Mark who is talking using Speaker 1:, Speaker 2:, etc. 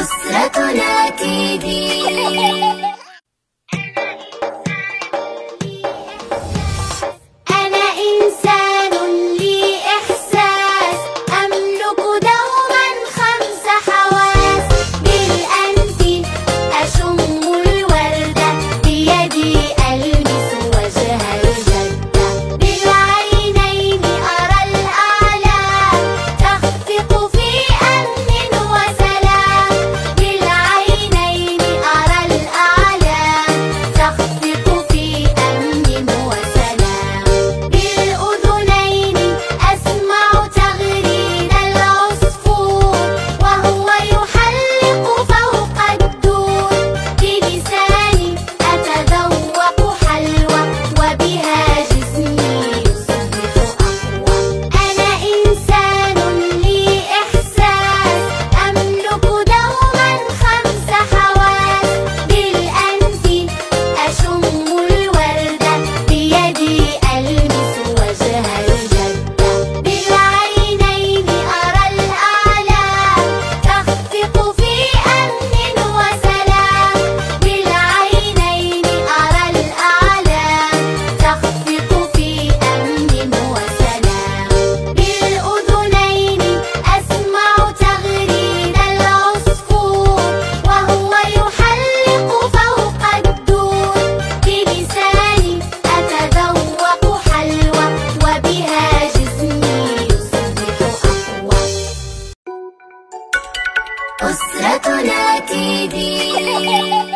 Speaker 1: أسرتنا تي في サコナ TV